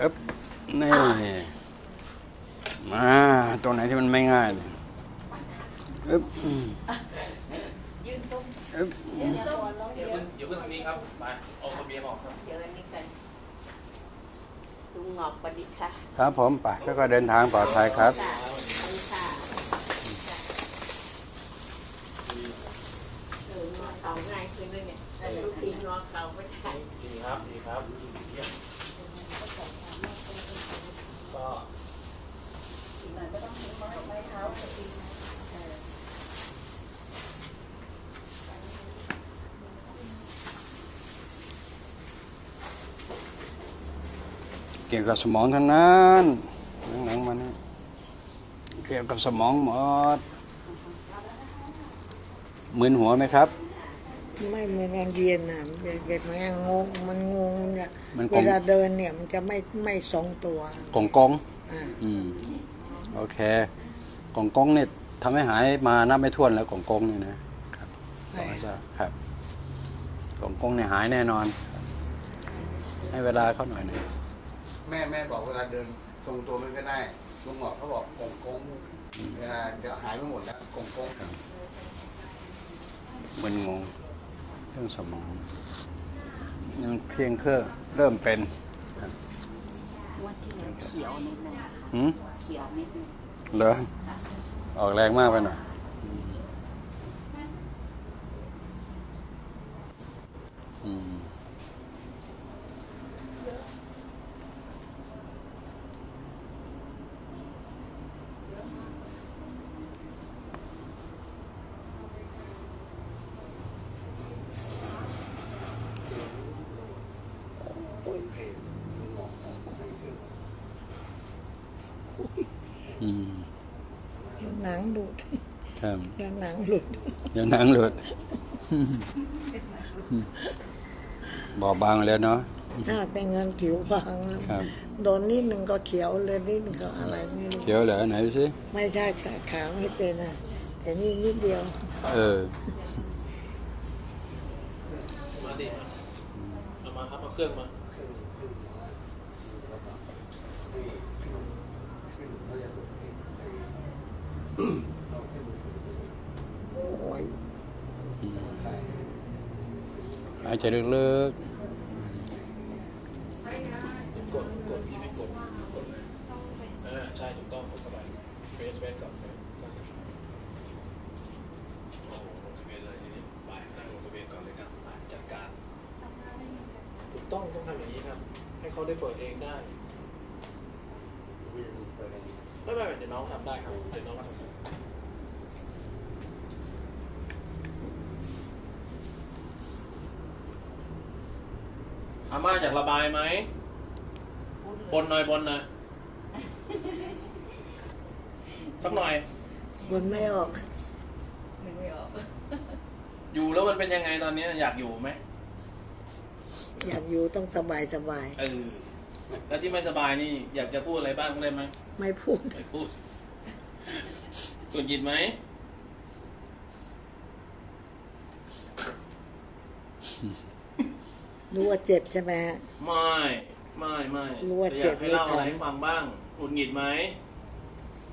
อึ๊บนี่มาตรงไหนที่มันไม่ง่ายเลยอึ๊บอืมยืนตรงอึ๊บเดี๋ยวตัวลงเดี๋เดี๋ยยววเดี๋ยวเพิ่งทางนี้ครับไปเอาเสบียงออกครับเดี๋ยวอันนี้กันตุงงอกปดิค่ะครับผมไปแล้วก็เดินทางปลอดภัยครับค่ะขอบคุณค่ะเอองอเขาง่ายขึ้นด้วยเนี่ยแต่ลูกทีงอเขาไม่ได้ดีครับดีครับ เยี่ยมก็เกี่ยวกับสมองทั้งนั้นหนังมันเกี่ยวกับสมองหมดมึนหัวไหมครับ ไม่เหมือนวันเรียนนะเด็กๆมันยังงงมันงงเนี่ยมันกเวงลาเดินเนี่ยมันจะไม่ไม่ทรงตัวกงกงอ่าอืม โอเคกงกงเนี่ยทำให้หายมานับไม่ถ้วนแล้วกงกงเนี่ยนะครับขอให้ทราบครับกงกงเนี่ยหายแน่นอน ให้เวลาเขาหน่อยหนึงแม่แม่บอกเวลาเดินทรงตัวไม่ก็ได้ลุงหงอกเขาบอกกงกงเวลาเดี๋ยวหายไปหมดแล้วกงกง มึนงง เรื่องสมองยังเพียงเครื่องเริ่มเป็นวันที่แล้วเขียวนิดนึงหืมเขียวนิดนึงเหรอออกแรงมากไปหน่อยอืม โอ้ยเพลงลุงหงอกให้เครื่อง อืม เดี๋ยวหนังหลุด ครับ เดี๋ยวหนังหลุด เดี๋ยวหนังหลุดบอบบางแล้วเนาะถ้าเป็นเงินผิวบางนะครับ โดนนิดหนึ่งก็เขียวเลยนิดหนึ่งก็อะไรไม่รู้เขียวเหรอไหนดูสิไม่ใช่ขาวไม่เป็นอะแต่นี่นิดเดียว เออมาดิมาเอามาครับเอาเครื่องมา เครื่องเครื่องมาแล้วก็ให้พี่หนุ่มพี่หนุ่มเขาจะลงให้ให้เราให้มือถือไป โอ้ย ถ่าย หายใจลึกกดกดพี่ไม่กดกดเลยอ่าใช่ถูกต้องกดเข้าไปเฟสเฟสก่อนเฟสโอ้ลงทะเบียนเลยทีนี้ไปนั่งลงทะเบียนก่อนเลยครับไปจัดการถูกต้องต้องทำอย่างนี้ครับ ให้เขาได้เปิดเองได้ไม่ไม่ไม่เดี๋ยวน้องทำได้ครับเดี๋ยวน้องทำ อาม่าอยากระบายไหมบนหน่อยบนหน่อยสักหน่อยคนไม่ออก นึกไม่ออก อยู่แล้วมันเป็นยังไงตอนนี้อยากอยู่ไหมอยากอยู่ต้องสบายสบายเออแล้วที่ไม่สบายนี่ อยากจะพูดอะไรบ้างได้ไหมไม่พูดไม่พูดกดยินไหม รู้ว่าเจ็บใช่ไหมฮะ ไม่ไม่ไม่รู้ว่าแต่อเจ็ยาบกให้เล่าไม่ทันอะไรให้ฟังบ้างหงุดหงิดไหม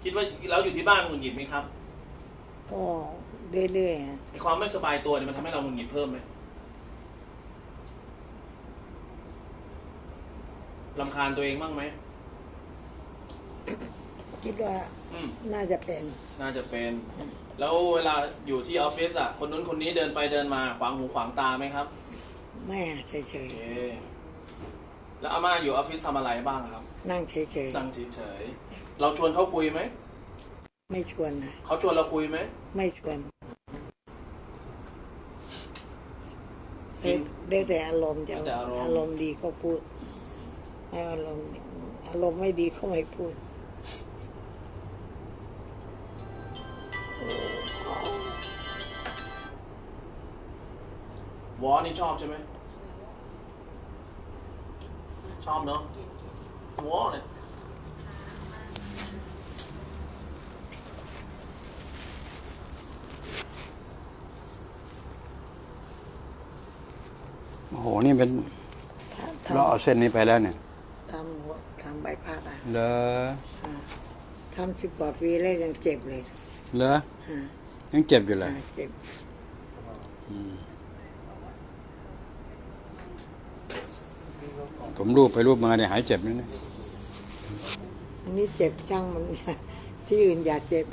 คิดว่าเราอยู่ที่บ้านหงุดหงิดไหมครับก็เรื่อยๆฮะไอความไม่สบายตัวเนี่ยมันทำให้เราหงุดหงิดเพิ่มไหมลำคาญตัวเองบ้างไหมคิดว่าอืม น่าจะเป็น น่าจะเป็น แล้วเวลาอยู่ที่ออฟฟิศอะคนนู้นคนนี้เดินไปเดินมาขวางหูขวางตาไหมครับ ไม่อะเฉยโอเคแล้วอาม่าอยู่ออฟฟิศทำอะไรบ้างครับๆนั่งเฉยนั่งเฉยๆเราชวนเขาคุยไหมๆไม่ชวนนะเขาชวนเราคุยไหมไม่ชวนกิน ได้แต่อารมณ์จะได้แต่อารมณ์ อารมณ์ดีก็พูดไม่อารมณ์อารมณ์ไม่ดีก็ไม่พูดวอนี่ชอบใช่ไหม ชอบเนาะวอเนี่ยโอ้โห นี่เป็นถ้าเราทำเอาเส้นนี้ไปแล้วเนี่ยทำหัวำใบพัดอะเหรอทำสิบกว่าปีแล้วยังเจ็บเลยเหรออ่ายังเจ็บอยู่เลยอ่าเจ็บ ผมรูปไปรูปมาเนี่ยหายเจ็บนี่นะอันนี้เจ็บจังมันที่อื่นอย่าเจ็บ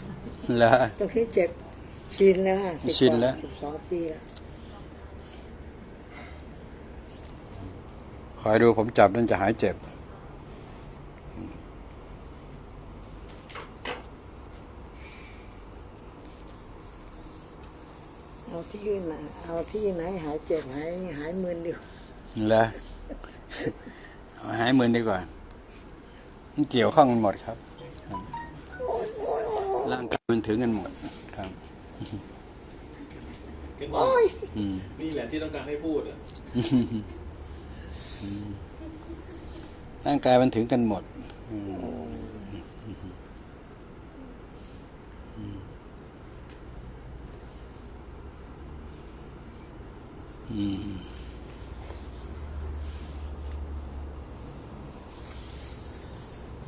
เหรอตรงนี้เจ็บชินแล้วค่ะ10ชินแล้วสิบสองปีแล้วคอยดูผมจับนั่นจะหายเจ็บเอาที่อื่นนะเอาที่ไหนหายเจ็บหายหายมึนดีกว่าเหรอเอา หายมือดีกว่า มันเกี่ยวข้องกันหมดครับ ร่างกายมันถึงกันหมดครับกันโอ้ยอืมนี่แหละที่ต้องการให้พูดอะร่างกายมันถึงกันหมด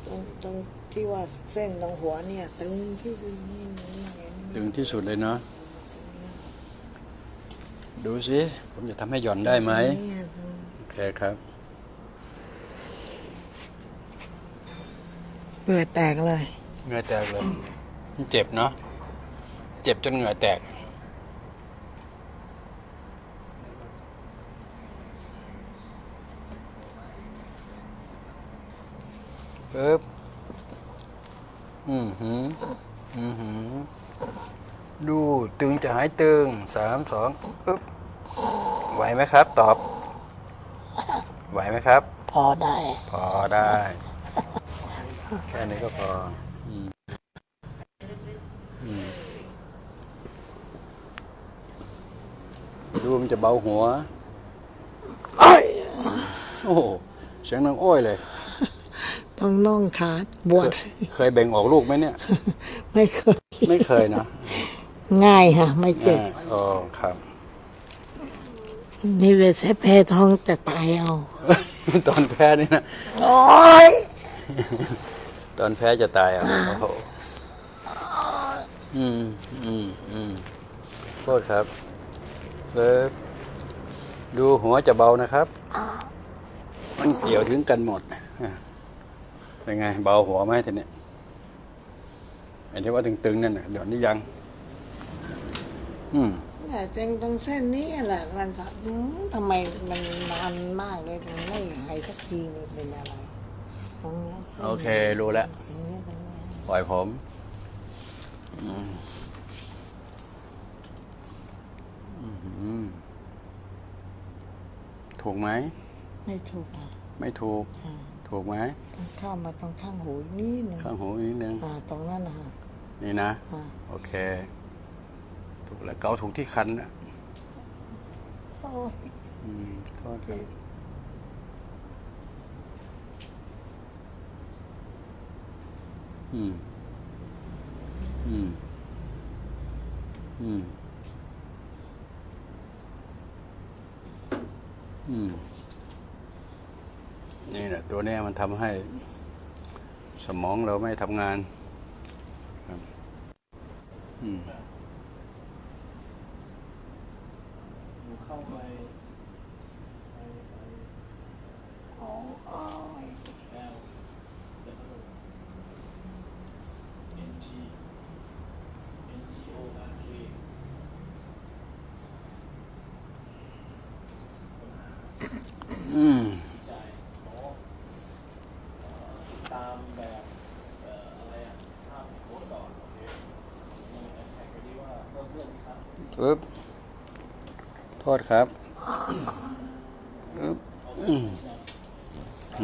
ตรง ตรงที่ว่าเส้นตรงหัวเนี่ย ตึงที่นี่นี่นี่นี่ถึงที่สุดเลยเนาะดูสิ ผมจะทำให้หย่อนได้ไหมเนี่ยตรงโอเคครับ เปื่อยแตกเลย เหงื่อแตกเลย มันเจ็บเนาะ เจ็บจนเหงื่อแตก ปึ๊บ อือหืออือหือดูตึงจะหายตึงสามสองปึ๊บไหวไหมครับ ตอบ ไหวไหมครับ พอได้ พอได้ แค่นี้ก็พออืมอืมดูมันจะเบาหัว โอ้โหเสียงนังโอ้ยเลย ต้องน่องขาดบวชเคยแบ่งออกลูกไหมเนี่ย ไม่เคย ไม่เคยนะ ง่ายค่ะ ไม่เจ็บอ่าอ๋อครับ นี่เวทแพ้ท้องจะตายเอา ตอนแพ้นี่นะโอ้ยตอนแพ้จะตายอะโอ้โหอืมอืมอืมโทษครับเลิฟดูหัวจะเบานะครับ มันเกี่ยวถึงกันหมดอะ เป็นไง เบาหัวไหมทีนี้ไอ้ที่ว่าตึงๆนั่นน่ะเดี๋ยวนี้ยัง อืมแต่เจงตรงเส้นนี้แหละมันจะอืมทำไมมันนานมากเลยมันไม่หายสักทีเลยเป็นอะไรตรงนี้ส้นโอเค รู้แล้วตรงนี้ตรงนี้ปล่อยผมอืมอืมถูกไหม ไม่ถูกอะไม่ถูกอ่า ถูกไหมต้องเข้ามาตรงข้างหูนี่หนึ่งข้างหูนิดนึงอ่าตรงนั้นนะฮะนี่นะอ่าโอเค ถูกแล้วเกาถูกที่คันนะโอ้ยอืมโทษครับอืมอืมอืม อืม นี่แหละ ตัวเนี้ยมันทำให้สมองเราไม่ทำงานครับอืม เข้าไป โอ้ย แล้ว N G N G O R K อืม จ่ายหมอเอ่อตามแบบเอ่ออะไรอะภาพโค้ดก่อนโอเคนี่แอดแท็กไปดีว่าเพิ่มเพื่อนไหมครับ ปึ๊บ โทษครับปึ๊บอืม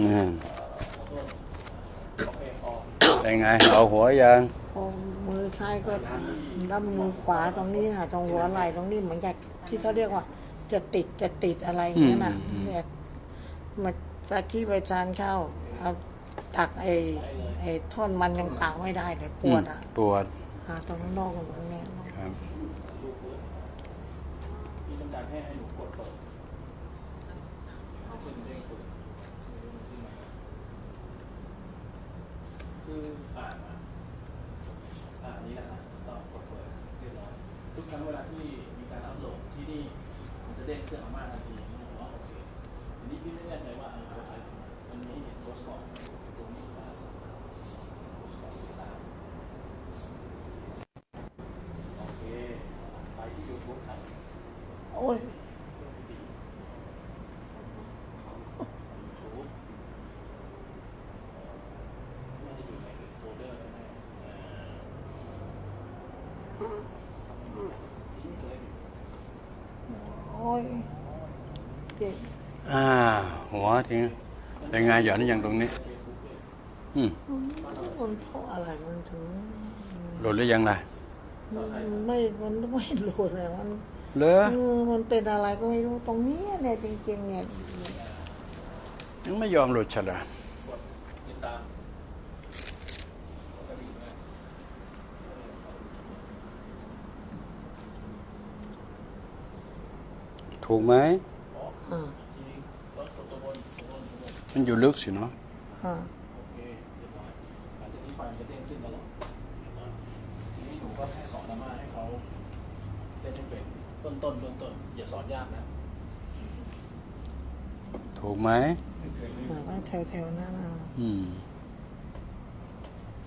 นี่เป็นไง เอาหัวยัง พอมือซ้ายก็ทำแล้ว มือขวาตรงนี้ค่ะ ตรงหัวไหล่ตรงนี้เหมือนกับที่เขาเรียกว่า จะติดจะติดอะไรอย่างเงี้ยนะอืมอืมเนี่ยมาจากที่ไปทานข้าวเอาตักไอ้ไอ้ท่อนมันยังตักไม่ได้เลยปวดอะปวดหาตรงนอกตรงเนี้ยครับ ทุกครั้งเวลาที่มีการอัพโหลดที่นี่มันจะเด้งเครื่องอาม่าทันทีผมว่าโอเคทีนี้พี่ไม่แน่ใจว่าอันกดอะไรมันมีให้เห็นโค้ดก่อนตรงนี้ว่าสองโค้ดก่อนติดตามโอเคไปที่ YouTube ครับ โอ้ย YouTube น่าจะอยู่ในโฟลเดอร์แน่ๆเอ่อลิงก์เลย โอ้ยเจ็บ อ่า หัวทิ้งเป็นไงหย่อนอย่างตรงนี้ อืมมันเพราะอะไรมันถึงหลุดหรือยังล่ะมันไม่มันไม่หลุดเลยมันเหรอเออมันเป็นอะไรก็ไม่รู้ตรงเนี้ยเนี่ยจริงๆเนี่ยยังไม่ยอมหลุดฉลาดกดติดตามกดกระดิ่งด้วยถูกไหม อ๋อ อ่า ทีนี้รถตัวบนตัวบนตัวบน มันอยู่ลึกสิเนาะอ่าโอเคเรียบร้อยหลังจากนี้ไฟมันจะเด้งขึ้นตลอดเรียบร้อยทีนี้หนูก็แค่สอนอาม่าให้เขาเล่นให้เป็นต้นต้นต้นต้นๆอย่าสอนยากนะ ถูกไหมไม่เคยเล่นอ่าว่าแถวๆนั้นอะอืม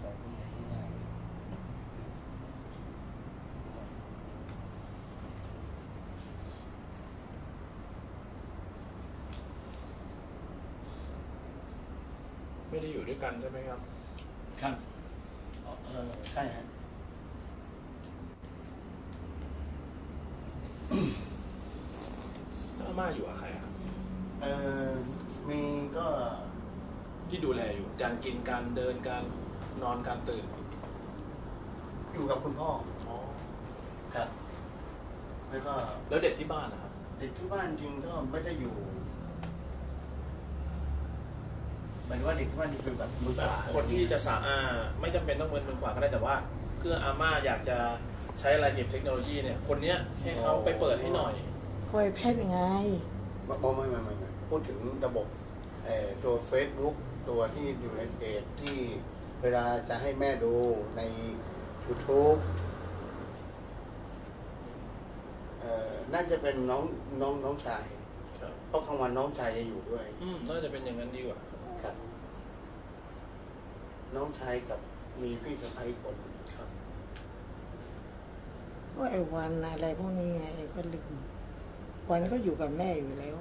สอนผู้ใหญ่ที่ได้ ไม่ได้อยู่ด้วยกันใช่ไหมครับ ครับเออใช่ฮะ อาม่าอยู่กับใครครับ เออมีก็ ที่ดูแลอยู่ การกิน การเดิน การนอน การตื่น อยู่กับคุณพ่อ อ๋อ ครับ แล้วก็แล้วเด็กที่บ้านนะครับเด็กที่บ้านจริงก็ไม่ได้อยู่หมายถึงว่าเด็กที่บ้านนี่คือแบบมือแบขบวาคนที่จะสาอ่าไม่จำเป็นต้องเป็นมือขวาก็ได้แต่ว่าเพื่ออาม่าอยากจะใช้อะไรเก็บเทคโนโลยีเนี่ย คนเนี้ยให้เขาไปเปิดให้หน่อยคอยเพชรยังไงไม่ไม่ไม่ไม่ไม่พูดถึงระบบเอ่อตัว Facebook ตัวที่อยู่ในเพจที่เวลาจะให้แม่ดูใน YouTube เอ่อ น่าจะเป็นน้องน้องน้องชาย ครับเพราะกลางวันน้องชายจะอยู่ด้วย อืมน่าจะเป็นอย่างนั้นดีกว่าครับ น้องชายกับมีพี่สะใภ้คนครับ ว่าไอ้วันอะไรพวกนี้ไงไอ้ก็ลืมวันก็อยู่กับแม่อยู่แล้ว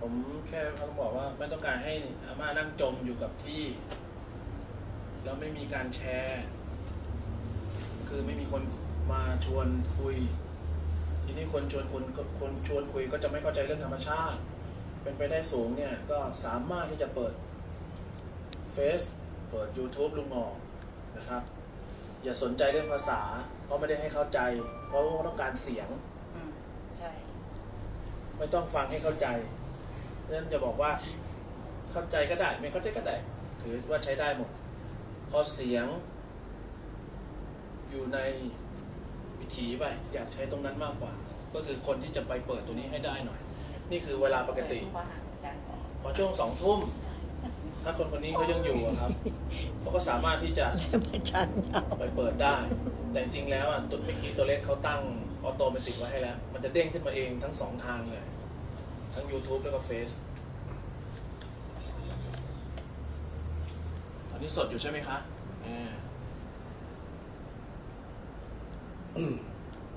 ผมแค่ต้องบอกว่าไม่ต้องการให้อาม่านั่งจมอยู่กับที่ แล้วไม่มีการแชร์ คือไม่มีคนมาชวนคุย ทีนี้คนชวนคุณคนชวนคุยก็จะไม่เข้าใจเรื่องธรรมชาติ เป็นไปได้สูงเนี่ยก็สามารถที่จะเปิดเฟซเปิด YouTube ลุงหมอกนะครับ อย่าสนใจเรื่องภาษา เพราะไม่ได้ให้เข้าใจ เพราะว่าต้องการเสียงอืมใช่ไม่ต้องฟังให้เข้าใจดังนั้นจะบอกว่าเข้าใจก็ได้ไม่เข้าใจก็ได้ ถือว่าใช้ได้หมดเพราะเสียง อยู่ในวิถีไปอยากใช้ตรงนั้นมากกว่า ก็คือคนที่จะไปเปิดตัวนี้ให้ได้หน่อย นี่คือเวลาปกติเพราะห่างกันพอช่วงสองทุ่ม ถ้าคนคนนี้เขายังอยู่อะครับเขาก็สามารถที่จะไม่ชันเอาไปเปิดได้ แต่จริงๆแล้วอะตัวเมื่อกี้ตัวเล็กเขาตั้งออโตเมติกไว้ให้แล้ว มันจะเด้งขึ้นมาเองทั้งสองทางเลย ทั้ง YouTube แล้วก็ Face ตอนนี้สดอยู่ใช่ไหมคะอ่า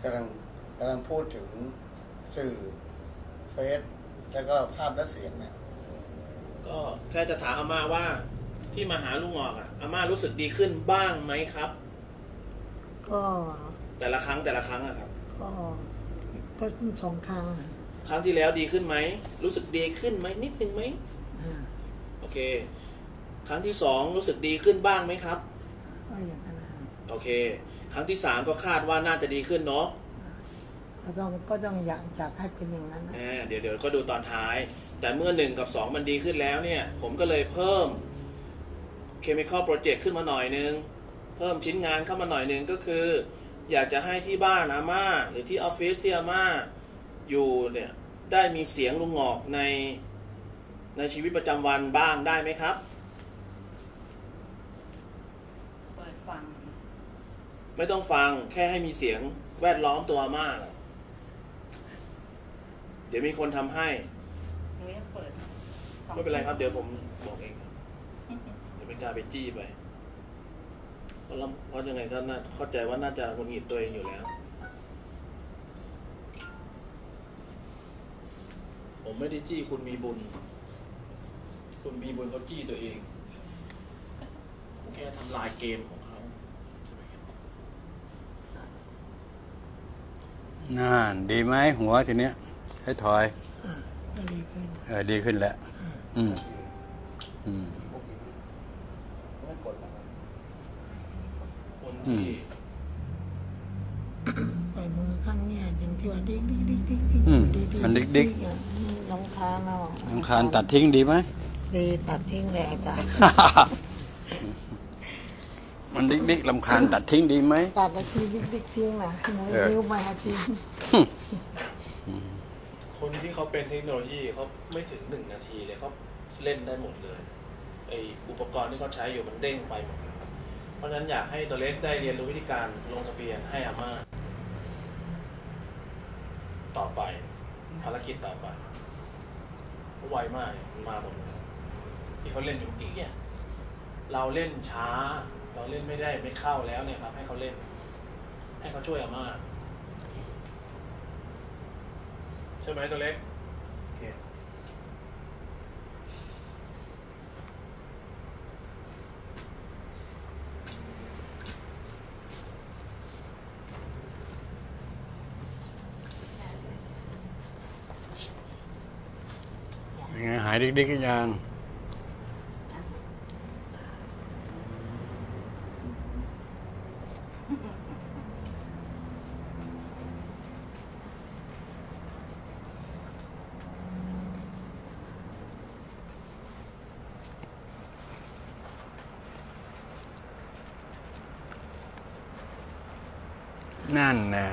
กำลัง กำลังพูดถึงสื่อเฟซแล้วก็ภาพและเสียงเนี่ยก็แค่จะถามอาม่าว่าที่มาหาลุงหงอกอะอาม่ารู้สึกดีขึ้นบ้างไหมครับ ก็แต่ละครั้งแต่ละครั้งอะครับ ก็ ก็สองครั้งครั้งที่แล้วดีขึ้นไหมรู้สึกดีขึ้นไหมนิดนึงไหมอ่าโอเค ครั้งที่สองรู้สึกดีขึ้นบ้างไหมครับ ก็อย่างนั้นนะโอเค ครั้งที่สามก็คาดว่าน่าจะดีขึ้นเนาะ ก็ต้องก็ต้องอยากอยากให้เป็นอย่างนั้นนะอ่าเดี๋ยวเดี๋ยวก็ดูตอนท้าย แต่เมื่อหนึ่งกับสองมันดีขึ้นแล้วเนี่ย ผมก็เลยเพิ่ม Chemical Project ขึ้นมาหน่อยนึง เพิ่มชิ้นงานเข้ามาหน่อยนึงก็คือ อยากจะให้ที่บ้านอาม่า หรือที่ออฟฟิศที่อาม่าอยู่เนี่ยได้มีเสียงลุงหงอกในในชีวิตประจำวันบ้างได้ไหมครับไม่ต้องฟังแค่ให้มีเสียงแวดล้อมตัวอาม่าน่ะ เดี๋ยวมีคนทำให้ หนูยังเปิดสองไม่เป็นไรครับ เดี๋ยวผมบอกเองครับเดี๋ยวไม่กล้าไปจี้ไปเพราะเราเพราะยังไงก็น่าเข้าใจว่าน่าจะหงุดหงิดตัวเองอยู่แล้ว ผมไม่ได้จี้คุณมีบุญ คุณมีบุญเขาจี้ตัวเองผมแค่ทำลายเกมของเขาใช่ไหมครับน่านดีไหมหัวทีเนี้ย ให้ถอยก็ดีขึ้นเออดีขึ้นแล้ว อืม อืมพวกนี้ไม่กดแล้วมันคนที่ปล่อยมือข้างเนี่ยยังที่ว่าดิ๊กดิ๊กดิ๊กดิ๊กดิ๊กอืมดิ๊มันดิ๊กดิ๊กอะน้ำค้างเนาะลำคาญตัดทิ้งดีไหมดีตัดทิ้งเลยอาจารย์มันดิกดิกลำคาญตัดทิ้งดีไหมตัดนาทีดิ๊กดิ๊กทิ้งนะหนูเออนิ้วมาทิ้ง คนที่เขาเป็นเทคโนโลยีเขาไม่ถึงหนึ่งนาทีเลยเขาเล่นได้หมดเลยไออุปกรณ์ที่เขาใช้อยู่มันเด้งไปหมดเพราะฉะนั้นอยากให้ตัวเล็กได้เรียนรู้วิธีการลงทะเบียนให้อาม่าต่อไปภารกิจต่อไปเพราไวมากมันมาหมดเลยที่เขาเล่นอยู่อีกเนี่ยเราเล่นช้า เราเล่นไม่ได้ไม่เข้าแล้วเนี่ยครับ ให้เขาเล่น ให้เขาช่วยอาม่า ใช่ไหมตัวเล็ก โอเค ยังไงหายดิกดิกหรือยัง นั่นนะ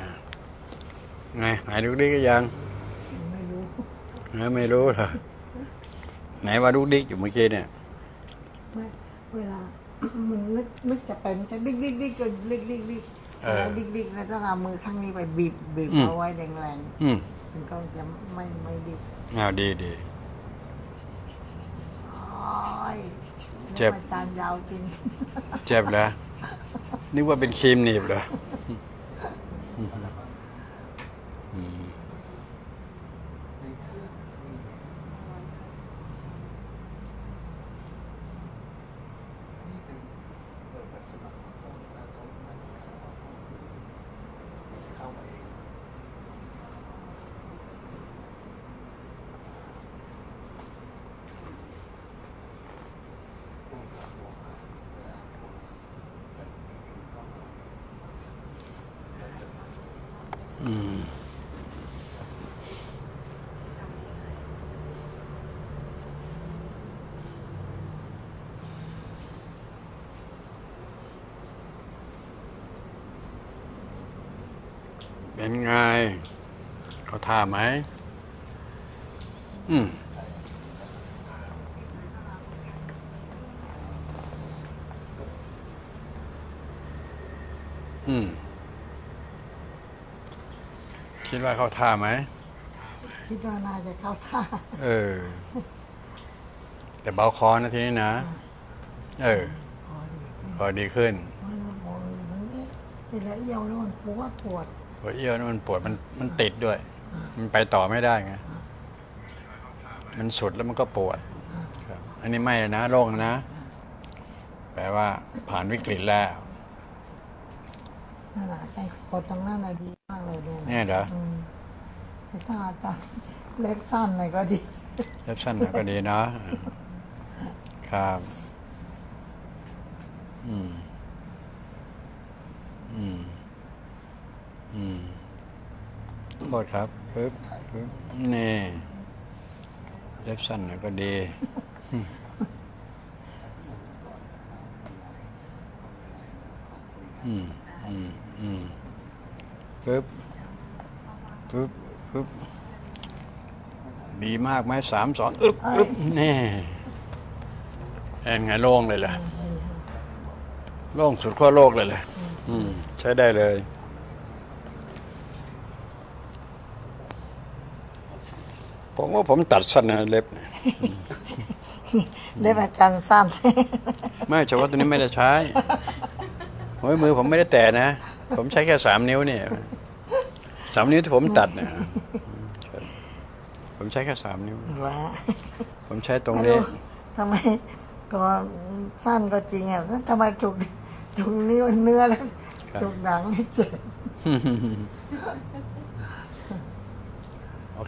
ไงหาย ดิกดิกหรือยัง ไม่รู้เออไม่รู้เหรอไหนว่าดุกดิกอยู่เมื่อกี้เนี่ยไม่เวลา มันนึกนึกจะเป็นจะดิ๊กดิ๊กดิ๊กก็ดิ๊กดิ๊กดิ๊กเออแล้วดิ๊กดิ๊กแล้วต้องเอามือข้างนี้ไปบีบบีบอืม เอาไว้แรงอืมๆถึงก็จะไม่ไม่ดิ๊กอ้าวดีดี โอ้ยเจ็บนึกว่าจารย์เอาจริง เจ็บแล้วนึกว่าเป็นครีมหนีบเหรอ อืม นี่คือนี่อันนี้เป็นเปิดแบบสำหรับออโต้หรือว่าต้องไม่ต้องการออโต้มันจะเข้ามาเองต้องการบอกว่าเวลาคนแบบมีมีเข้ามา อืม เป็นไงเขาท่าไหม อืมอืม คิดว่าเขาท่าไหม คิดว่าน่าจะเข้าท่า เออ แต่เบาคอนะทีนี้นะ เออพอดีพอดีขึ้นมันมองมันเอ๊ะเวลาเอี่ยวแล้วมันปวดปวด หัวเอี้ยวนี่มันปวดมันมันติดด้วย มันไปต่อไม่ได้ไงมันสุดแล้วมันก็ปวดครับอันนี้ไม่นะโล่งนะ แปลว่าผ่านวิกฤตแล้วนั่นแหละใจกดตรงนั้นน่ะดีมากเลยเนี่ยะเนี่ยเหรอมแต่ถ้าอาจารย์เล็บสั้นหน่อยก็ดี เล็บสั้นหน่อยก็ดีเนาะครับ อืม อืม อืม โทษครับปึ๊บปึ๊บนี่เล็บสั้นหน่อยก็ดี อืมอืมอืมปึ๊บปึ๊บปึ๊บดีมากไหมสามสองอึ๊บอึ๊บนี่แอนไงโล่งเลยล่ะโล่งสุดขั้วโลกเลยเลยอืมใช้ช้ได้เลย ผมว่าผมตัดสั้นนะเล็บเนี่ยได้มาจันสั้น ไม่เฉพาะตัวนี้ไม่ได้ใช้โอ้ยมือผมไม่ได้แตะนะ ผมใช้แค่สามนิ้วเนี่ยสามนิ้วที่ผมตัดเนี่ยผมใช้แค่สามนิ้วว่าผมใช้ตรงไม่นี้รู้ทำไมก็สั้นก็จริงอะแล้วทำไมจุกจุกนิ้วเนื้อแล้วครับจุกหนังไม่เจ็บโอ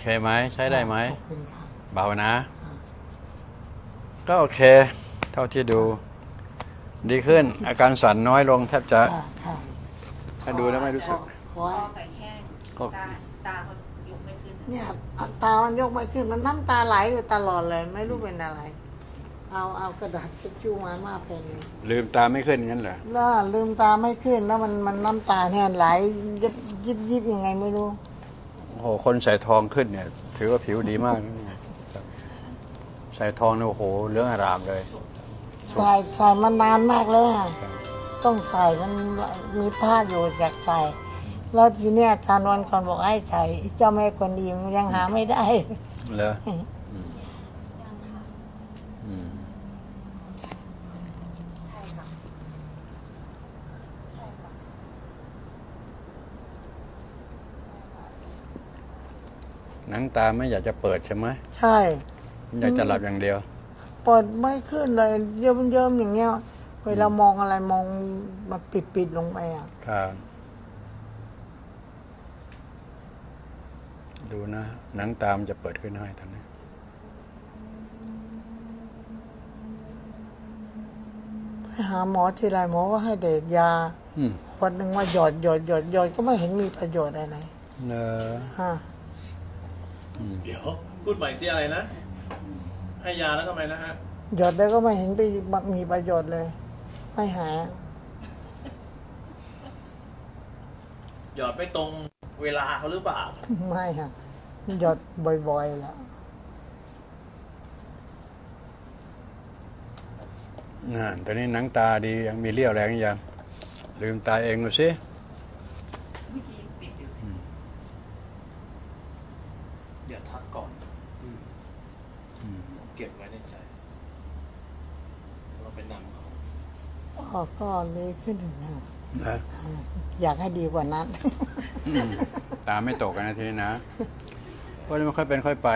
เคไหมใช้ได้ไหมขอบคุณค่ะเบานะ ก็โอเค เท่าที่ดู ดีขึ้น อาการสั่นน้อยลงแทบจะค่ะค่ะถ้าดูแล้วไม่รู้สึกเพราะว่าคอไก่แห้งก็ตาตาเขายกไม่ขึ้นเนี่ยตามันยกไม่ขึ้น มันน้ำตาไหลอยู่ตลอดเลย ไม่รู้เป็นอะไร เอาเอากระดาษทิชชู่มามาเป็นลืมตาไม่ขึ้นงั้นเหรอแล้วลืมตาไม่ขึ้นแล้วมันมันน้ำตาเนี่ยไหลยิบยิบยิบยังไงไม่รู้ โอ้โหคนใส่ทองขึ้นเนี่ย ถือว่าผิวดีมากนะเนี่ยครับใส่ทองเนี่ยโอ้โหเหลืองอารามเลย ใส่ใส่มานานมากแล้วอะต้องใส่มันมีผ้าอยู่อยากใส่ แล้วทีเนี้ยอาจารย์วันก่อนบอกให้ใส่เจ้าแม่กวนอิมยังหาไม่ได้ เหรออืมอืม ใช่ค่ะ ใช่ค่ะ หนังตาไม่อยากจะเปิดใช่ไหมใช่ อยากจะหลับอย่างเดียว เปิดไม่ขึ้นเลยเยิ้มเยิ้มๆอย่างเงี้ย เวลามองอะไรมองมาปิดปิดๆลงไปอะครับดูนะ หนังตามนจะเปิดขึ้นให้ตอนนี้ไปหาหมอทีไรหมอก็ให้เด็กยาอืมวันหนึ่งว่าหยอดหยอดหยอดหยอดก็ไม่เห็นมีประโยชน์อะไรเนอะฮะ เดี๋ยว พูดใหม่สิอะไรนะ ให้ยาแล้วทำไมนะฮะ หยอดแล้วก็ไม่เห็นไปมีประโยชน์เลย ไม่หายหยอดไม่ตรงเวลาเขาหรือเปล่า ไม่ค่ะ หยอดบ่อยๆแล้วน่นตอนนี้หนังตาดียังมีเรี่ยวแรงยัง ลืมตาเองดูสิ เมื่อกี้ปิดอยู่ อย่าทักก่อนเก็บไว้ในใจ เราเป็นนำเขา อ๋อก็ดีขึ้นอยู่นะนะอยากให้ดีกว่านั้น อืมตาไม่ตกกันนะทีนี้นะเพราะไม่ค่อยเป็นค่อยไป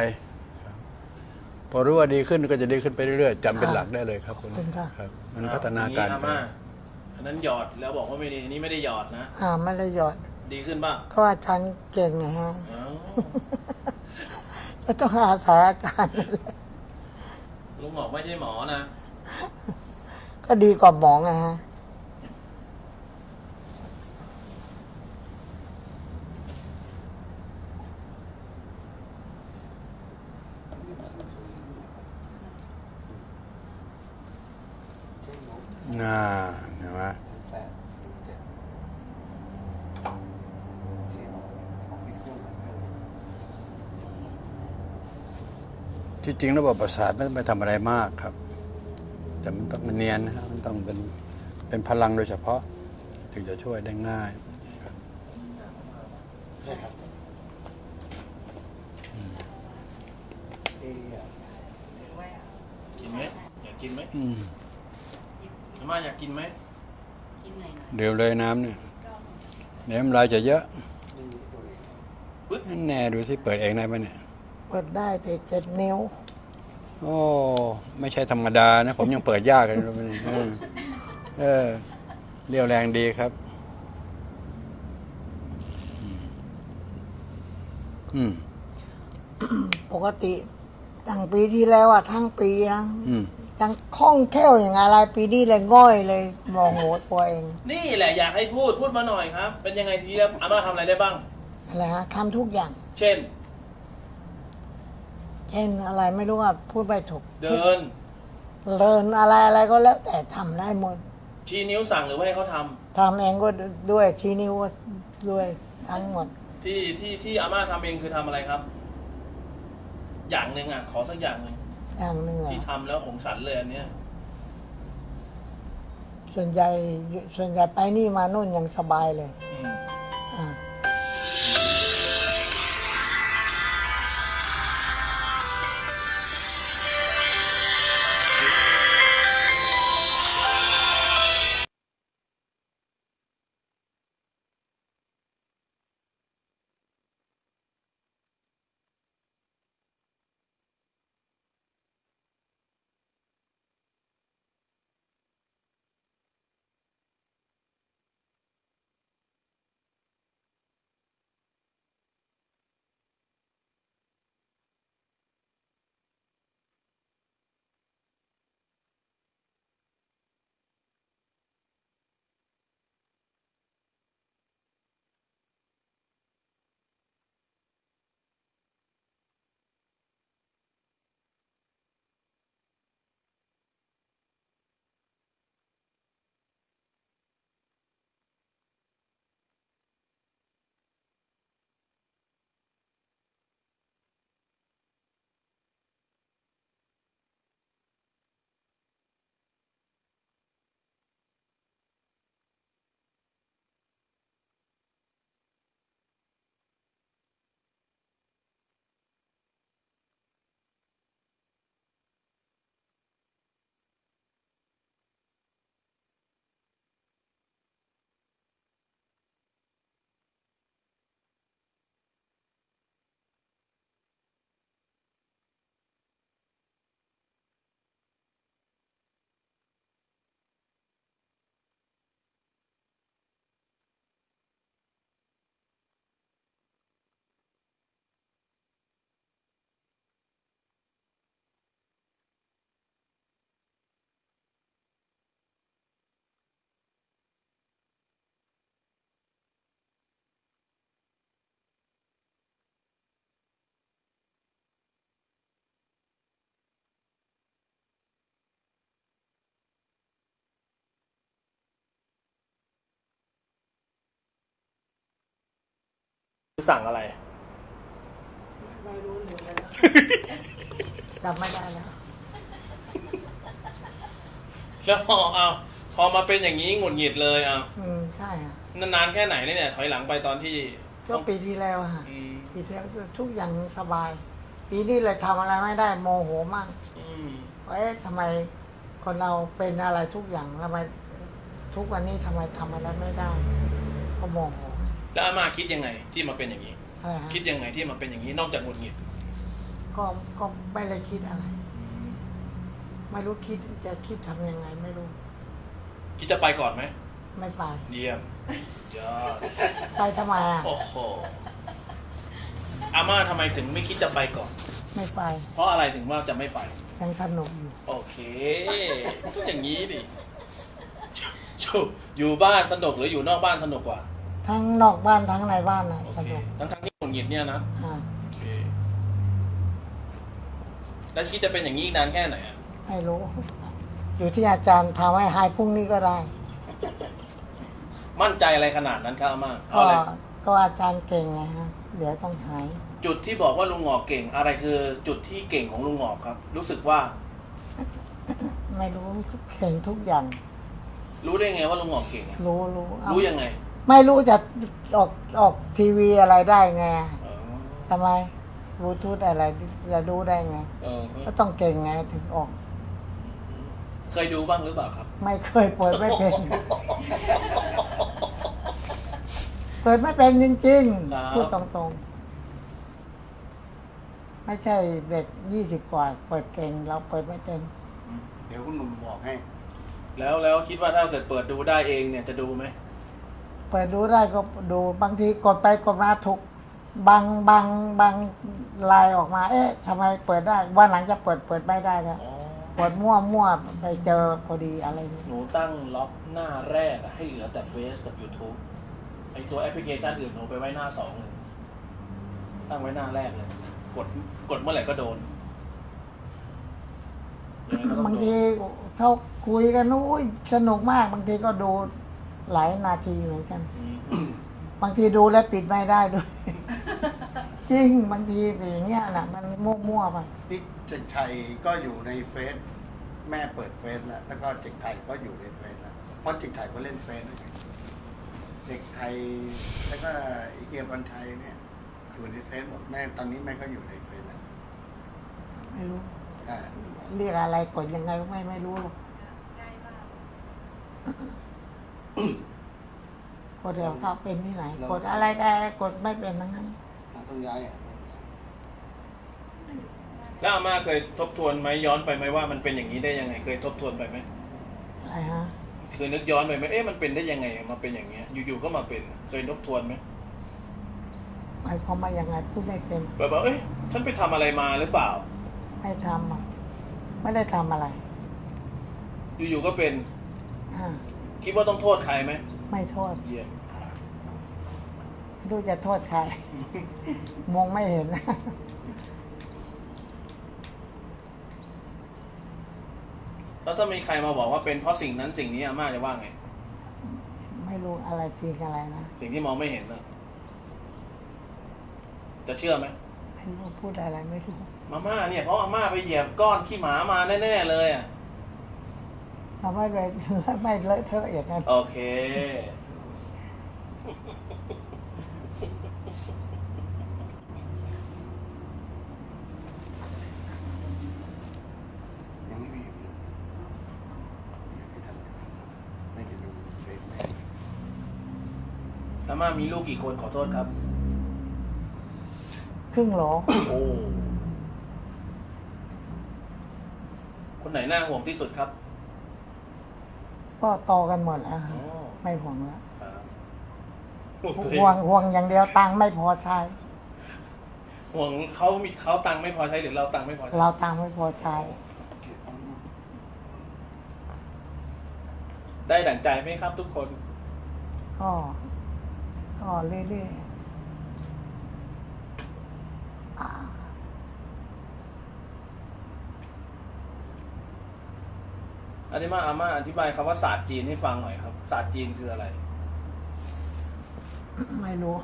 พอรู้ว่าดีขึ้นก็จะดีขึ้นไปเรื่อยๆจำเป็นหลักได้เลยครับคุณขอบคุณค่ะ ครับ มันพัฒนาการอันไปนี้อาม่าอันนั้นหยอดแล้วบอกว่าไม่ดีอันนี้ไม่ได้หยอดนะ อ่าไม่ได้หยอดดีขึ้นป่ะก็อาจารย์เก่งไงฮะอ้าวก็ต้องอาศัยอาจารย์ ลุงหมอกไม่ใช่หมอนะ ก็ดีกว่าหมอไงฮะน่าเห็นไหมแปดเจ็ดสี่หมอออกไปเครื่องมันเพิ่มที่จริงระบบประสาทไม่ต้องไปทำอะไรมากครับ แต่มันต้องเนียนนะครับมันต้องเป็นเป็นพลังโดยเฉพาะ ถึงจะช่วยได้ง่ายใช่ครับเอ่อกินไหมอยากกินไหมอืมอาม่าอยากกินไหมกินหน่อยหน่อยเดี๋ยวเลยน้ำเนี่ยเดี๋ยวน้ำลายจะเยอะนี่โดยนั่นแน่ดูที่เปิดเองได้ไหมเนี่ย เปิดได้แต่เจ็ดนิ้ว โอ้ไม่ใช่ธรรมดานะ ผมยังเปิดยากเลยรู้ไหมเนี่ยเออเออเรียวแรงดีครับ อืม ปกติตั้งปีที่แล้วอะทั้งปีนะอืมยังคล่องแคล่วอย่างอะไร ปีนี้เลยง่อยเลยมองหัวตัวเอง นี่แหละอยากให้พูดพูดมาหน่อยครับ เป็นยังไงทีแล้วอาม่าทำอะไรได้บ้างอะไรฮะทำทุกอย่าง เช่น เช่นอะไรไม่รู้อะพูดไปถูกเดิน เดินอะไรอะไรก็แล้วแต่ทำได้หมด ชี้นิ้วสั่งหรือว่าให้เขาทำทำเองก็ด้วยชี้นิ้วก็ด้วยทั้งหมด ที่ที่ที่อาม่าทำเองคือทำอะไรครับ อย่างหนึ่งอะ ขอสักอย่างหนึ่งอย่างหนึ่งเหรอที่ทำแล้วของฉันเลยอันเนี้ยส่วนใหญ่ส่วนใหญ่ไปนี่มานู่นยังสบายเลย สั่งอะไร ไม่รู้ลืมไปแล้วจำไม่ได้แล้วแล้วพอเอาพอมาเป็นอย่างนี้หงุดหงิดเลยเอาอืมใช่อะนานๆแค่ไหนเนี่ยถอยหลังไปตอนที่ก็ปีที่แล้วอะค่ะอืมปีที่แล้วก็ทุกอย่างสบาย ปีนี้เลยทำอะไรไม่ได้โมโหมากอืมเอ๊ะทำไมคนเราเป็นอะไรทุกอย่างทำไมทุกวันนี้ทำไมทำอะไรไม่ได้ ก็โมโห แล้วอาม่าคิดยังไงที่มาเป็นอย่างนี้ อะไรฮะคิดยังไงที่มาเป็นอย่างนี้นอกจากหงุดหงิดก็ก็ไม่ได้คิดอะไร ไม่รู้คิดจะคิดทำยังไง ไม่รู้ คิดจะไปก่อนไหมไม่ไป เยี่ยมยอดไปทำไมอะ โอ้โหอาม่าทำไมถึงไม่คิดจะไปก่อน ไม่ไปเพราะอะไรถึงว่าจะไม่ไป ยังสนุกอยู่ โอเคก็อย่างนี้ดิอยู่อยู่บ้านสนุกหรืออยู่นอกบ้านสนุกกว่า ทั้งนอกบ้านทั้งในบ้านนะโอสเคนุกทั้งทั้งๆที่หงุดหงิดเนี่ยนะอ่าโอเคแล้วคิดจะเป็นอย่างนี้อีกนานแค่ไหนอะไม่รู้ อยู่ที่อาจารย์ทำให้หายพรุ่งนี้ก็ได้มั่นใจอะไรขนาดนั้นครับอาม่าเอาก็เลยก็อาจารย์เก่งไงฮะเดี๋ยวต้องหาย จุดที่บอกว่าลุงหงอกเก่ง อะไรคือจุดที่เก่งของลุงหงอกครับ รู้สึกว่าไม่รู้เก่งทุกอย่างรู้ได้ไงว่าลุงหงอกเก่งอะรู้รู้เอารู้ยังไง ไม่รู้จะออกออกทีวีอะไรได้ไงเออทำไมบลูทูธอะไรจะรู้ได้ไง เออก็ต้องเก่งไงถึงออก เคยดูบ้างหรือเปล่าครับ ไม่เคยเปิดไม่เป็น เปิดไม่เป็นจริงครับ ๆ พูดตรงๆ ไม่ใช่เด็กยี่สิบกว่า เปิดเก่งเราเปิดไม่เป็น เดี๋ยวคุณหนุ่มบอกให้ แล้วแล้วคิดว่าถ้าเกิดเปิดดูได้เองเนี่ยจะดูไหม เปิดดูได้ก็ดูบางทีกดไปกดมาถูกบางบางบางลายออกมา เอ๊ะทำไมเปิดได้วันหลังจะเปิดเปิดไม่ได้แล้วอ๋อเปิดมั่วมั่วไปเจอพอดีอะไรนี่หนูตั้งล็อกหน้าแรกอะให้เหลือแต่เฟซกับ YouTube ไอตัวแอปพลิเคชันอื่นหนูไปไว้หน้าสองเลย ตั้งไว้หน้าแรกเลย กดกดเมื่อไหร่ก็โดนยังไงก็ต้องบางโดทีนเขาคุยกันนู้ยสนุกมากบางทีก็ดู หลายนาทีเหมือนกันอืมบางทีดูแล้วปิดไม่ได้ด้วย จริงบางทีอย่างเงี้ยนะมันมั่วๆไปนี่เจนชัยก็อยู่ในเฟซแม่เปิดเฟซแล้วแล้วก็เด็กไทยก็อยู่ในเฟซแล้วเพราะเด็กไทยก็เล่นเฟซด้วยไงเด็กไทยแล้วก็อีเกียบอลไทยเนี่ย อยู่ในเฟซหมดแม่ตอนนี้แม่ก็อยู่ในเฟซแล้วไม่รู้อ่า เรียกอะไรกดยังไงก็ไม่ไม่รู้หรอก กดเดี๋ยวเขาเป็นที่ไหน กดอะไรก็กดไม่เป็นทั้งนั้นต้องย้ายอะแล้วอาม่าเคยทบทวนไหมย้อนไปไหมว่ามันเป็นอย่างนี้ได้ยังไง เคยทบทวนไปไหมอะไรฮะเคยนึกย้อนไปไหมเอ๊ะมันเป็นได้ยังไงมาเป็นอย่างเงี้ย อยู่ๆก็มาเป็น เคยทบทวนไหมหมายความว่ายังไงพูดไม่เป็นแบบว่าเอ๊ะฉันไปทำอะไรมาหรือเปล่า ไม่ทำอะไม่ได้ทำอะไร อยู่ๆก็เป็นอ่า คิดว่าต้องโทษใครไหมไม่โทษเยี่ยมไม่รู้จะโทษใคร มองไม่เห็น แล้วถ้ามีใครมาบอกว่าเป็นเพราะสิ่งนั้นสิ่งนี้อาม่าจะว่าไง ไม่รู้อะไรจริงอะไรนะ สิ่งที่มองไม่เห็นนะจะเชื่อไหมไม่รู้พูดอะไรไม่รู้ มาม่าเนี่ยเพราะอาม่าไปเหยียบก้อนขี้หมามาแน่ๆเลยอะ เราไม่เลยไม่เลอะเทอะอย่างนั้นโอเค ยังไม่มีไม่ได้ดูเฟซแม่อาม่ามีลูกกี่คนขอโทษครับ ครึ่งโหลโอ้ คนไหนน่าห่วงที่สุดครับ ก็โตกันหมดแล้วอ๋อไม่ห่วงแล้วครับห่วงตัวเอห่วงงห่วงอย่างเดียวตังค์ไม่พอใช้ ห่วงเขามีเขาตังค์ไม่พอใช้หรือเราตังค์ไม่พอใช้เราตังค์ไม่พอใช้ ได้ดั่งใจไหมครับทุกคน ก็ก็เรื่อย อธิมาอาม่าอธิบายคำว่าศาสตร์จีนให้ฟังหน่อยครับ ศาสตร์จีนคืออะไร ไม่รู้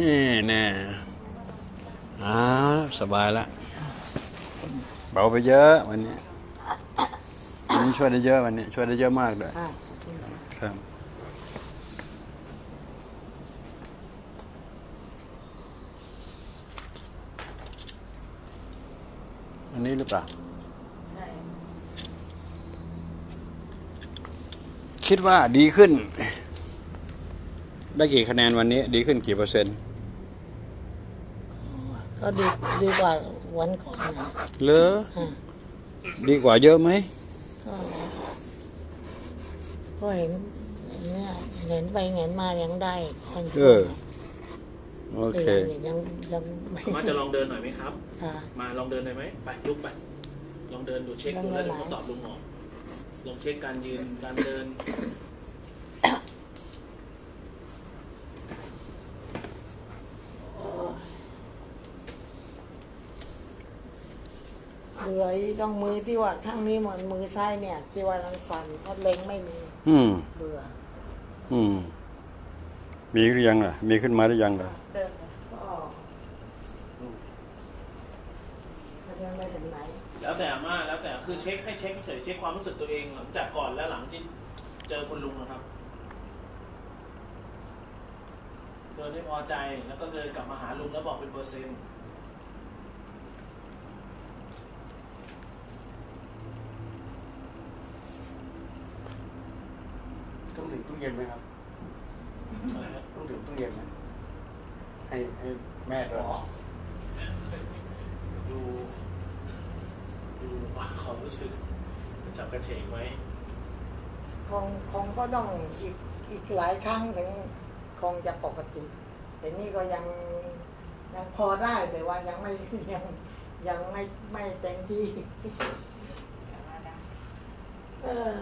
นี่แน่เอาละส บายละเบาไปเยอะวันนี้วันนี้ช่วยได้เยอะวันนี้ช่วยได้เยอะมากเลยอะครับอันนี้หรือเปล่าคิดว่าดีขึ้น ได้กี่คะแนนวันนี้ ดีขึ้นกี่เปอร์เซ็นต์ ก็ดีดีกว่าวันก่อนนะเหรอดีกว่าเยอะไหมก็ก็เห็นเนี่ยเห็นไปเห็นมายังได้คอนเออโอเคยังยังยังไม่อาม่าจะลองเดินหน่อยไหมครับค่ะมาลองเดินได้ไหมไปลุกไปลองเดินดูเช็คดูแล้วเดี๋ยวผมตอบลุงหมอลองเช็คการยืนการเดิน ลืออีต้องมือที่ว่าข้างนี้เหมือนมือซ้ายเนี่ยที่ว่าลังฟันเพราะเล็งไม่มีอืม เบื่ออืม มีหรือยังล่ะ มีขึ้นมาหรือยังล่ะ เดินเลยก็มันยังไม่ถึงไหนแล้วแต่อาม่าแล้วแต่คือเช็คให้เช็คเฉยเช็คความรู้สึกตัวเองหลังจากก่อนและหลังที่เจอคุณลุงนะครับ เดินไม่พอใจแล้วก็เดินกลับมาหาลุงแล้วบอกเป็นเปอร์เซ็นต์ ต้องถึงตู้เย็นไหมครับอะไรนะต้องถึงตู้เย็นไหมให้ให้แม่ด้วยดูดูความรู้สึกจับกระเฉงไหมคงคงก็ต้องอีกอีกหลายครั้งถึงคงจะปกติ แต่นี่ก็ยังยังพอได้แต่ว่ายังไม่ยังยังไม่ไม่เต็มที่เออ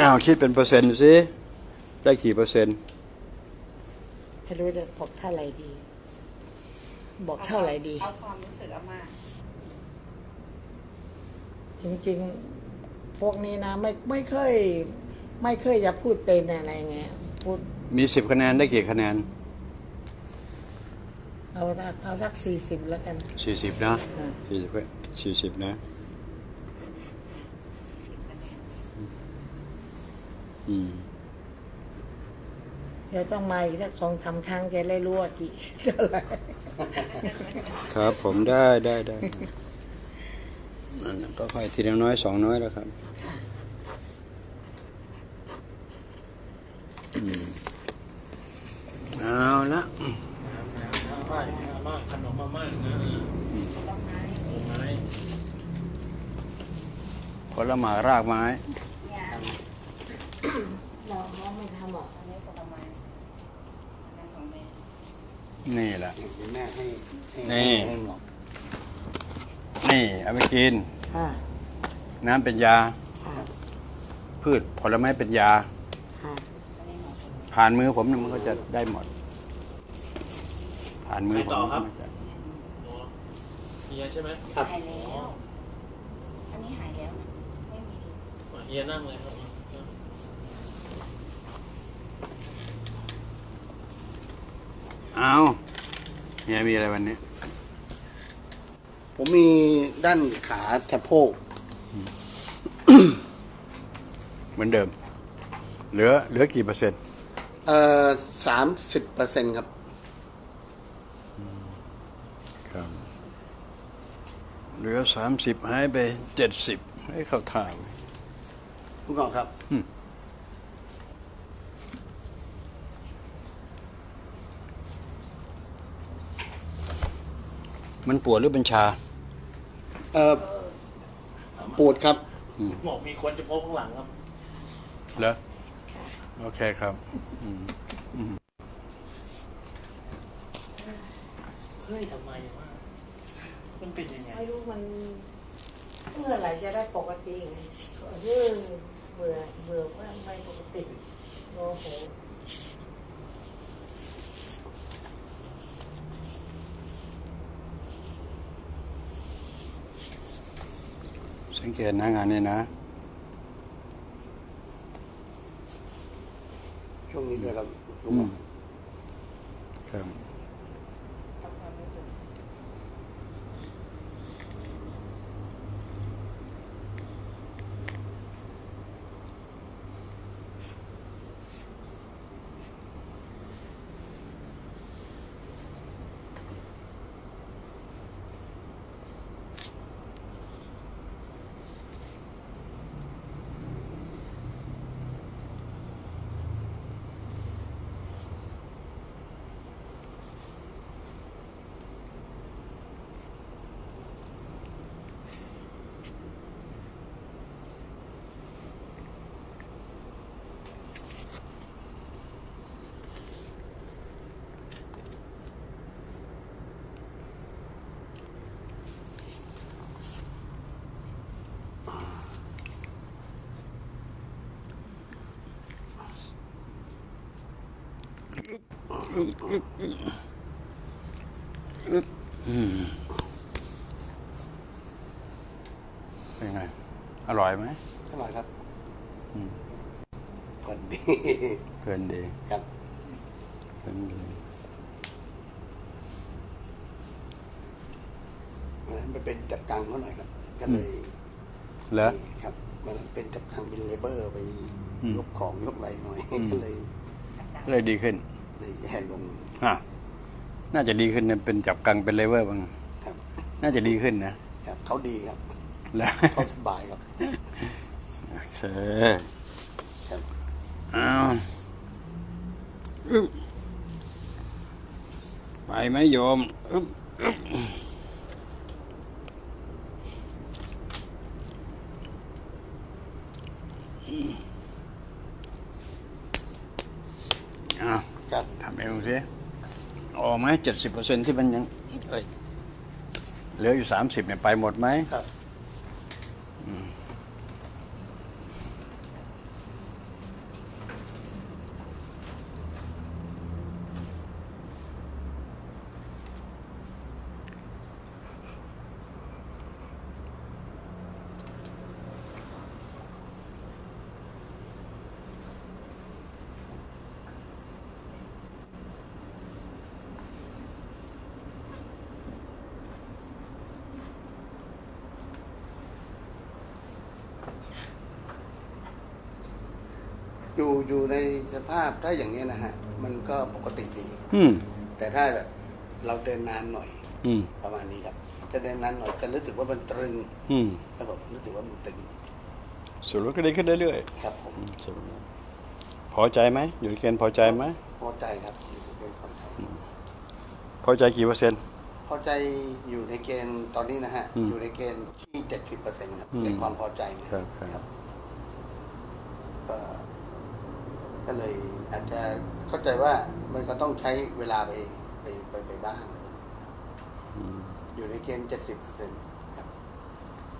อ้าวคิดเป็นเปอร์เซ็นต์ดูสิ ได้กี่เปอร์เซ็นต์ ไม่รู้จะบอกเท่าไหร่ดี บอกเท่าไหร่ดี เอาความรู้สึกอาม่าจริงๆ พวกนี้นะ ไม่ไม่เคย ไม่เคยจะพูดเป็นอะไรเงี้ยพูดมีสิบคะแนนได้กี่คะแนนเอาสักเอาสักสี่สิบแล้วกันสี่สิบนะอ่าสี่สิบสี่สิบนะ อืมเดี๋ยวต้องมาอีกสักสองสามครั้งจะได้รู้ว่ากี่เท่าไหร่ครับผมได้ได้ได้นั่นน่ะก็ค่อยทีละน้อยสองน้อยแล้วครับอืมเอาละน้ำน้ำน้ำป้ายอาม่าขนมอาม่านะดอกไม้ผลไม้ผลหมากรากไม้ เนี่ย เราเราไม่ทำหรอก อันนี้ผลไม้อันนั้นของแม่ นี่แหละ เดี๋ยวแม่ให้ให้นี่ ให้หมอกนี่ เอาไปกิน ค่ะน้ำเป็นยา ค่ะพืชผลไม้เป็นยา ค่ะอันนี้ของผมผ่านมือผมเนี่ยมันก็จะได้หมด ผ่านมือผมมันก็จะอ๋อเฮียใช่ไหมหายแล้ว อันนี้หายแล้วนะไม่มีเลยอะเฮียนั่งเลยครับ เอาเนี่ยมีอะไรวันนี้ ผมมีด้านขาสะโพกเหมือนเดิม เหลือเหลือกี่เปอร์เซ็นต์ เอ่อสามสิบเปอร์เซ็นครับ ครับ เหลือสามสิบหายไปเจ็ดสิบให้เข้าท่าเว้ยคุณกองครับ มันปวดหรือเป็นชา เอ่อปวดครับบอกมีคนจะพบข้างหลังครับ เหรอ โอเคครับเฮ้ยทำไมวะมันเป็นยังไง ไม่รู้มันเมื่อไหร่จะได้ปกติไงเออเบื่อเบื่อว่าไม่ปกติโอ้โห เกตนะงานนี้นะ ช่วงนี้ด้วยครับลุงอืหมอมครับ เป็นไง อร่อยไหมอร่อยครับพอดีเกินดีครับเกินดีวันนั้นไปเป็นจับกังเขาหน่อยครับ ก็เลยเหรอครับวันนั้นเป็นจับกังเป็นเลเบอร์ไปอืมยกของยกอะไรหน่อยก็เลยก็เลยดีขึ้น เลยแย่ลง ฮะ น่าจะดีขึ้นนะเป็นจับกังเป็นเลเวอร์บ้างครับน่าจะดีขึ้นนะครับเขาดีครับแล้วเขาสบายครับโอเคครับเอาอึ๊บไปไหมโยมอึ๊บอึ๊บเอาครับทำเองสิ ออกไหมเจ็ดสิบเปอร์เซ็นที่มันยังเอ้ยเหลืออยู่สามสิบเนี่ยไปหมดไหมครับ อยู่อยู่ในสภาพ ถ้าอย่างนี้ยนะฮะ มันก็ปกติดีอืม แต่ถ้าแบบเราเดินนานหน่อย อืม ประมาณนี้ครับจะเดินนานหน่อยจะรู้สึกว่ามันตรึงอืมครับผมรู้สึกว่ามันตึงส่วนลดก็ดีขึ้นเรื่อยครับผม ๆส่วนลดพอใจไหมอยู่ในเกณฑ์พอใจไหมพอใจครับอยู่ในเกณฑ์พอใจพอใจกี่เปอร์เซ็นต์ พอใจอยู่ในเกณฑ์ตอนนี้นะฮะอืมอยู่ในเกณฑ์ที่เจ็ดสิบเปอร์เซ็นต์ครับอืมในความพอใจนะครับครับก็ก็เลย อาจจะเข้าใจว่ามันก็ต้องใช้เวลาไปไปไปไปบ้าง อยู่ในเกณฑ์เจ็ดสิบเปอร์เซ็นต์ครับ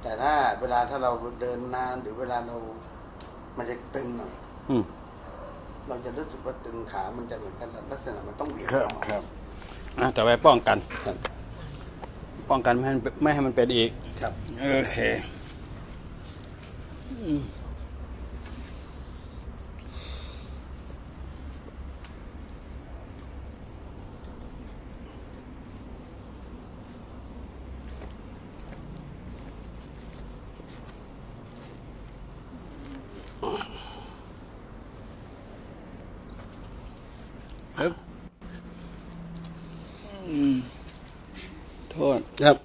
แต่ถ้าเวลาถ้าเราเดินนานหรือเวลาเรา มันจะตึงหน่อยอืมเราจะรู้สึกว่าตึงขา มันจะเหมือนกันลักษณะมันต้องเหวี่ยงครับออกครับอะแต่ไปป้องกันครับป้องกันไม่ให้ไม่ให้มันเป็นอีก ครับ โอเค ครับอืมโทษ ครับ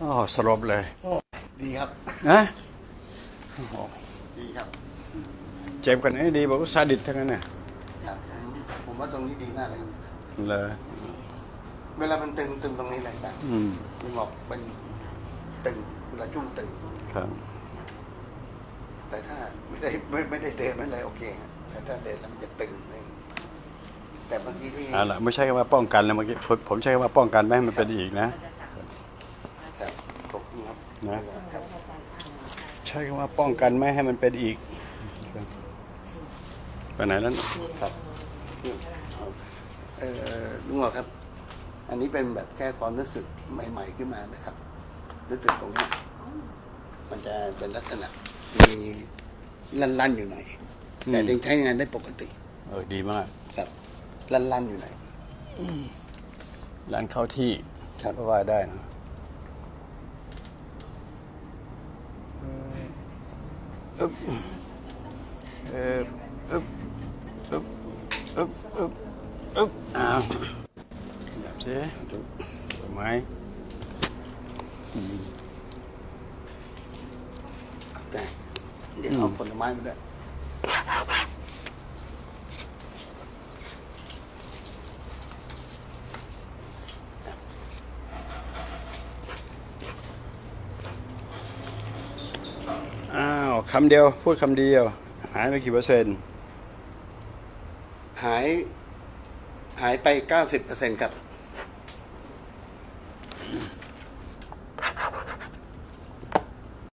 อ๋อ สลบเลยดีครับนะดีครับเจ็บกันนี้ดีบอกว่าซาดิสทั้งนั้นน่ะครับผมผมว่าตรงนี้ดีมากเลยครับเลยเวลามันตึงตึงตรงนี้เลยครับอืมมันบอกเป็นตึงเวลาจุ้งตึงครับ แต่ถ้าไม่ได้ไม่ไม่ได้เดินไม่อะไรโอเคฮะแต่ถ้าเดินแล้วมันจะตึงเลยแต่เมื่อกี้ที่เอาล่ะไม่ใช่คำว่าป้องกันนะเมื่อกี้ผมผมใช้คำว่าป้องกันไม่ให้มันเป็นอีกนะ ครับขอบคุณครับ นะครับใช้คำว่าป้องกันไม่ให้มันเป็นอีกครับไปไหนแล้วครับเออลุงหมอครับ อันนี้เป็นแบบแค่ความรู้สึกใหม่ ๆขึ้นมานะครับ รู้สึกตรงเนี้ยมันจะเป็นลักษณะมีลั่นๆอยู่หน่อยแต่ยังใช้งานได้ปกติ เออดีมาก ครับลั่นๆอยู่หน่อยร้านเข้าที่ครับก็ว่าได้นะ อึ๊บเอออึ๊บอึ๊บอึ๊บอึ๊บอึ๊บอ้าวแบบสิถูกไหม แต่เดี๋ยวเอาผลไม้มาด้วย อ้าว คำเดียวพูดคำเดียว หายไปกี่เปอร์เซ็นต์ หาย หายไปเก้าสิบเปอร์เซ็นต์ครับ